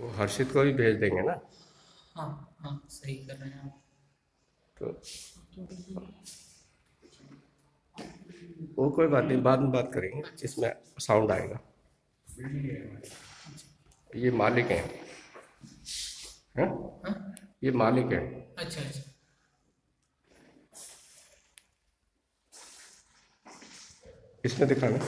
वो हर्षित को भी भेज देंगे ना? हाँ हाँ सही कर रहे हैं आप। तो वो कोई बात नहीं बाद में बात करेंगे इसमें साउंड आएगा। ये मालिक हैं। है? हाँ? ये मालिक है। अच्छा अच्छा। इसमें दिखाना।